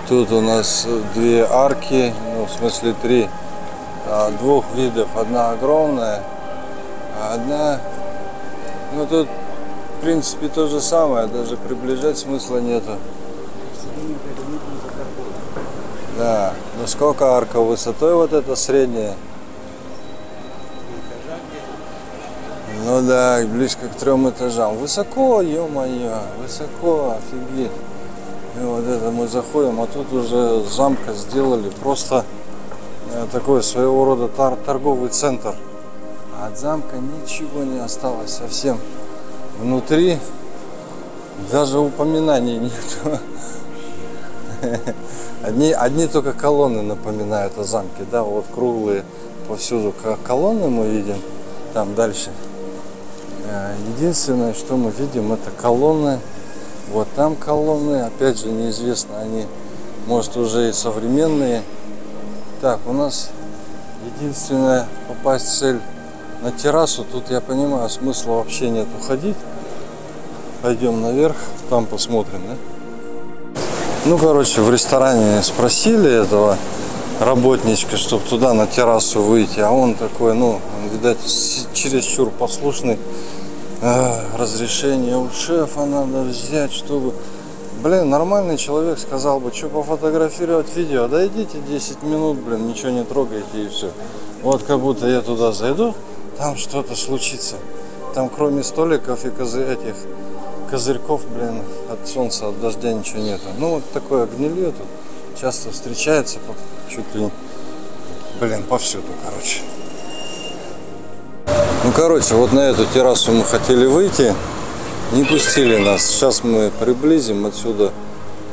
Тут у нас две арки, ну, в смысле три, а, двух видов. Одна огромная, а одна, ну, тут, в принципе, то же самое, даже приближать смысла нету. Да, ну сколько арка высотой вот эта средняя? Ну да, близко к трем этажам. Высоко, ё-моё, высоко, офигеть. И вот это мы заходим, а тут уже замка сделали просто э, такой своего рода тар- торговый центр. А от замка ничего не осталось совсем. Внутри даже упоминаний нет. Одни, одни только колонны напоминают о замке, да, вот круглые повсюду ко- колонны мы видим, там дальше. Э, Единственное, что мы видим, это колонны. Вот там колонны, опять же, неизвестно, они, может, уже и современные. Так, у нас единственная попасть цель на террасу. Тут, я понимаю, смысла вообще нет уходить. Пойдем наверх, там посмотрим, да? Ну, короче, в ресторане спросили этого работничка, чтобы туда на террасу выйти, а он такой, ну, видать, чересчур послушный. «А, разрешение у шефа надо взять, чтобы... Блин, нормальный человек сказал бы, что пофотографировать видео, да идите 10 минут, блин, ничего не трогайте и все. Вот как будто я туда зайду, там что-то случится. Там кроме столиков и козы- этих козырьков, блин, от солнца, от дождя ничего нету. Ну, вот такое гнилье тут часто встречается, чуть ли, блин, повсюду, короче. Ну, короче, вот на эту террасу мы хотели выйти, не пустили нас. Сейчас мы приблизим отсюда,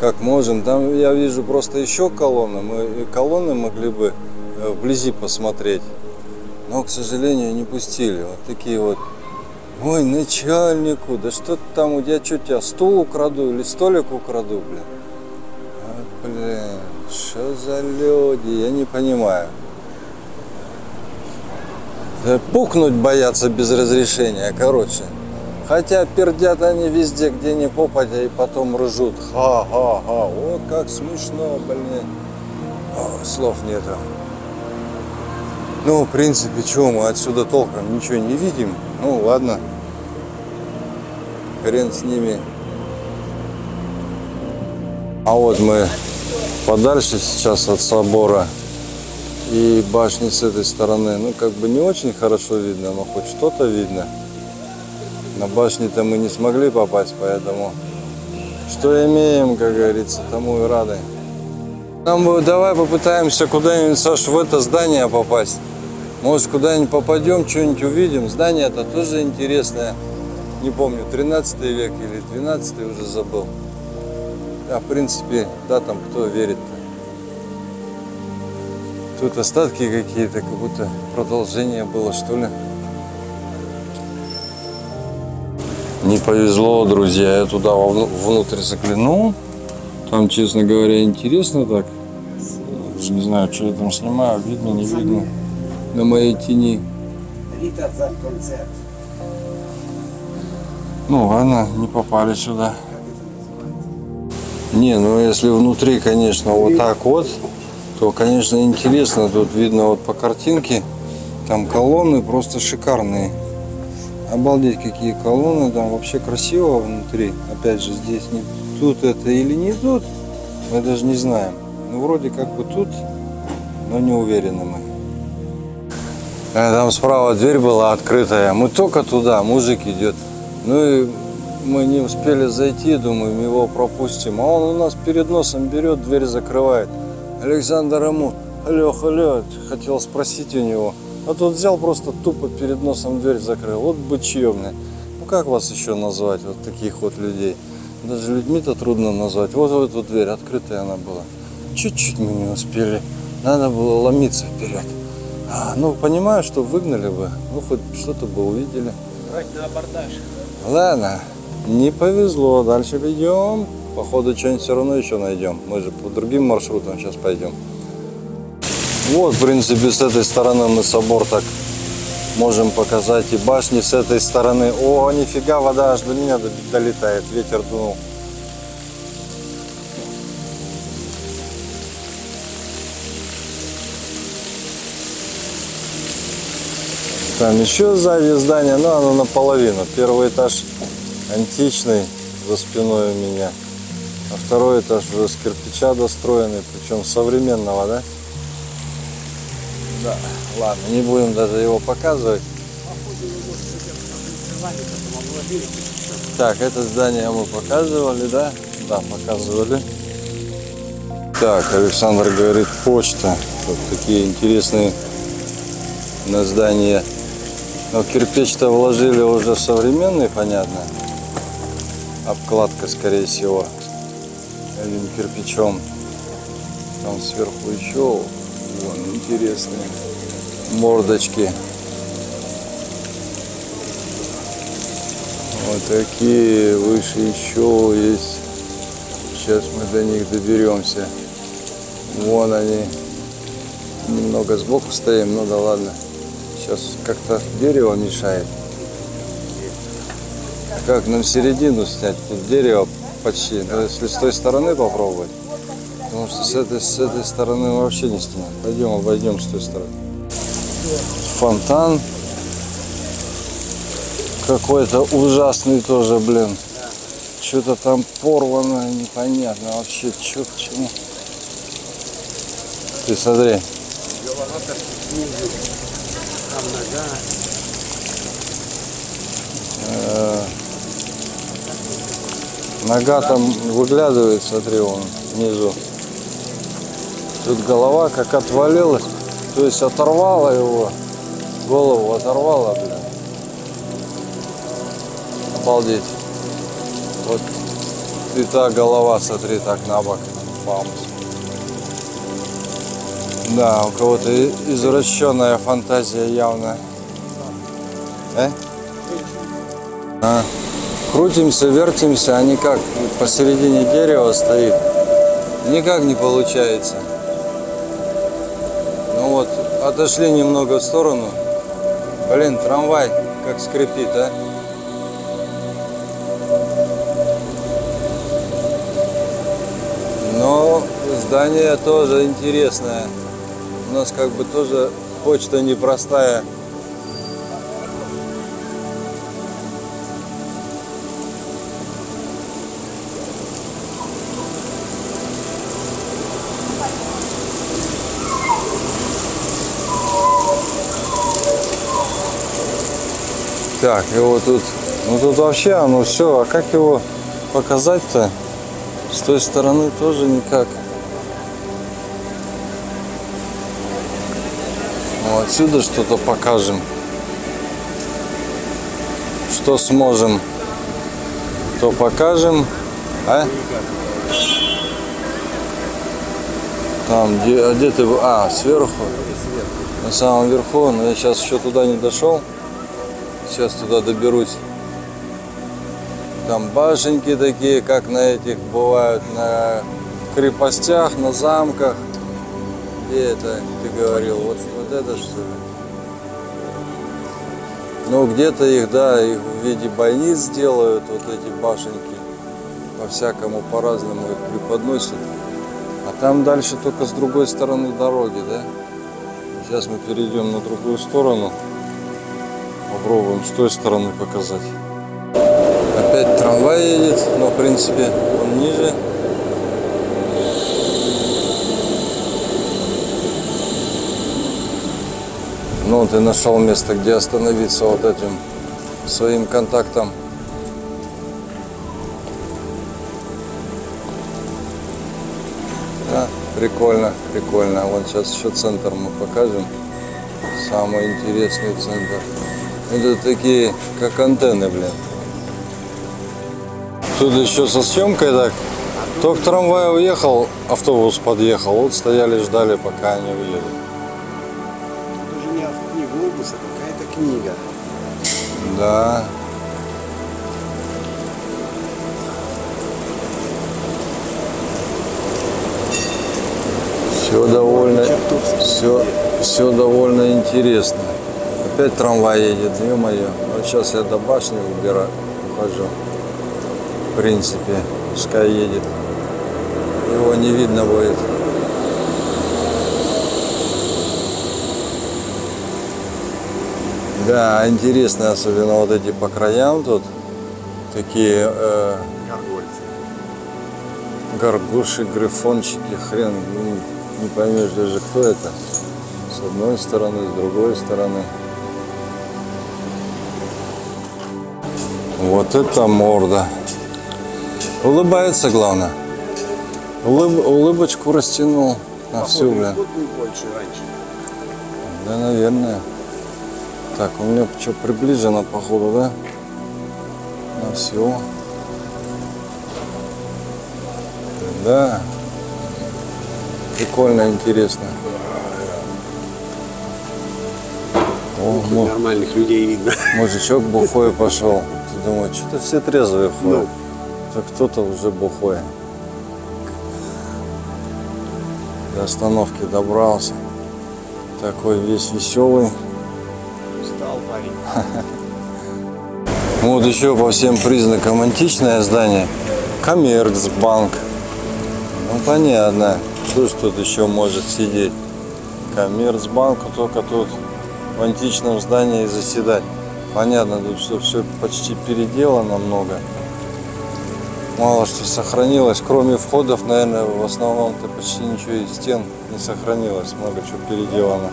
как можем. Там я вижу просто еще колонны. Мы колонны могли бы э, вблизи посмотреть, но, к сожалению, не пустили. Вот такие вот. Ой, начальнику, да что ты там, тебя что, тебя стул украду или столик украду, блин? А, блин, что за люди, я не понимаю. Да пукнуть боятся без разрешения, короче. Хотя пердят они везде, где не попадя, и потом ржут. Ха-ха-ха, вот как смешно, блин. О, слов нету. Ну, в принципе, чего мы отсюда толком ничего не видим. Ну, ладно. Хрен с ними. А вот мы подальше сейчас от собора и башни с этой стороны. Ну, как бы не очень хорошо видно, но хоть что-то видно. На башне-то мы не смогли попасть, поэтому что имеем, как говорится, тому и рады. Нам бы давай попытаемся куда-нибудь, Саш, в это здание попасть. Может, куда-нибудь попадем, что-нибудь увидим. Здание-то тоже интересное. Не помню, 13 век или 12 уже забыл. А в принципе, да, там кто верит-то. Тут остатки какие-то, как будто продолжение было, что ли. Не повезло, друзья, я туда внутрь заглянул. Там, честно говоря, интересно так. Даже не знаю, что я там снимаю, видно, не видно. На моей тени. Рита за концерт. Ну ладно, не попали сюда. Не, ну если внутри, конечно, вот так вот, то, конечно, интересно. Тут видно вот по картинке, там колонны просто шикарные. Обалдеть, какие колонны, там вообще красиво внутри. Опять же, здесь не тут это или не тут, мы даже не знаем. Ну, вроде как бы тут, но не уверены мы. Э, Там справа дверь была открытая. Мы только туда, мужик идет. Ну и мы не успели зайти, думаем, его пропустим. А он у нас перед носом берет, дверь закрывает. Александр ему, алло, алло, хотел спросить у него, А тут взял просто тупо перед носом дверь закрыл. Вот бычье, блин. Ну как вас еще назвать, вот таких вот людей? Даже людьми-то трудно назвать. Вот в эту дверь, открытая она была. Чуть-чуть мы не успели. Надо было ломиться вперед. А, ну, понимаю, что выгнали бы. Ну, хоть что-то бы увидели. Брать на абордаж. Ладно, не повезло. Дальше идем. Походу, что-нибудь все равно еще найдем. Мы же по другим маршрутам сейчас пойдем. Вот, в принципе, с этой стороны мы собор так можем показать. И башни с этой стороны. О, нифига, вода аж до меня до- долетает. Ветер дунул. Там еще сзади здание, но оно наполовину. Первый этаж античный за спиной у меня. А второй этаж уже с кирпича достроенный, причем современного, да? Да, ладно, не будем даже его показывать. Так, это здание мы показывали, да? Да, показывали. Так, Александр говорит, почта. Вот такие интересные на здание. Но кирпич-то вложили уже современный, понятно. Обкладка, скорее всего, одним кирпичом. Там сверху еще вон, интересные мордочки. Вот такие, выше еще есть. Сейчас мы до них доберемся. Вон они. Немного сбоку стоим, ну да ладно. Сейчас как-то дерево мешает. Как нам середину снять? Тут дерево почти. Но если с той стороны попробовать. Потому что с этой, с этой стороны вообще не снять. Пойдем обойдем с той стороны. Фонтан. Какой-то ужасный тоже, блин. Что-то там порвано, непонятно вообще, что к чему. Ты смотри. Э, Нога там выглядывает, смотри, вон внизу. Тут голова как отвалилась. То есть оторвала его. Голову оторвала, блин. Обалдеть. Вот и та голова, смотри, так на бок. Бамс. Да, у кого-то извращенная фантазия явно. Э? А, крутимся, вертимся, а никак посередине дерева стоит. Никак не получается. Ну вот, отошли немного в сторону. Блин, трамвай как скрипит, а? Но здание тоже интересное. У нас как бы тоже почта непростая. Так, его тут, ну тут вообще оно все, а как его показать-то? С той стороны тоже никак. Ну, отсюда что-то покажем. Что сможем, то покажем. А? Там, где, а где ты? А, сверху. На самом верху, но я сейчас еще туда не дошел. Сейчас туда доберусь. Там башенки такие, как на этих бывают, на крепостях, на замках. Где это, ты говорил, вот, вот это что ли? Ну, где-то их, да, их в виде больниц делают, вот эти башенки. По-всякому, по-разному их преподносят. А там дальше только с другой стороны дороги, да? Сейчас мы перейдем на другую сторону. Попробуем с той стороны показать. Опять трамвай едет, но в принципе он ниже. Ну, ты нашел место, где остановиться вот этим своим контактом. Да, прикольно, прикольно. Вон сейчас еще центр мы покажем. самый интересный центр. Это такие, как антенны, блин. Тут еще со съемкой так. Только трамвай уехал, автобус подъехал. Вот стояли, ждали, пока они уедут. Не, ав- не глобус, а какая-то книга. Да. Все довольно, все, все довольно интересно. Опять трамвай едет, ё-моё. Вот сейчас я до башни убираю, ухожу. В принципе, пускай едет. Его не видно будет. Да, интересно, особенно вот эти по краям тут такие э, Горгольцы. горгуши, грифончики, хрен, ну, не поймешь даже кто это. С одной стороны, с другой стороны. Вот это морда. Улыбается, главное. Улыб- улыбочку растянул на всю, блин. больше раньше. Да, наверное. Так, у меня что, приближено, походу, да? На все. Да. Прикольно, интересно. О, Нормальных людей видно. мужичок бухой пошел. Думаешь, что-то все трезвые ходят. Ну. То кто-то уже бухой. До остановки добрался. Такой весь веселый. Устал парень. Вот еще по всем признакам античное здание. Коммерцбанк. Ну понятно. Кто ж тут еще может сидеть? Коммерцбанк, только тут в античном здании заседать. Понятно, тут что все почти переделано много. Мало что сохранилось, кроме входов, наверное, в основном-то почти ничего из стен не сохранилось. Много чего переделано.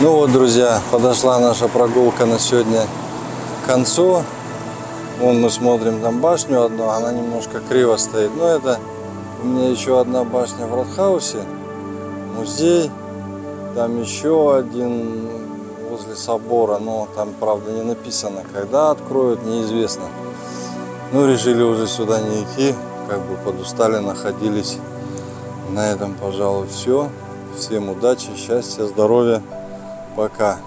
Ну вот, друзья, подошла наша прогулка на сегодня к концу. Вон мы смотрим там башню одну, она немножко криво стоит. Но это у меня еще одна башня в Ротхаусе, музей. Там еще один возле собора, но там, правда, не написано, когда откроют, неизвестно. Ну, решили уже сюда не идти, как бы подустали, находились. На этом, пожалуй, все. Всем удачи, счастья, здоровья. Пока.